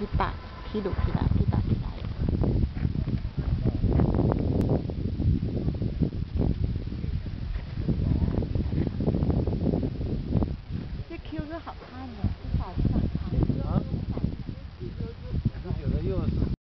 起来，起来，起来，起来，起来。这 Q 是好看的，是好看。啊？有的又是。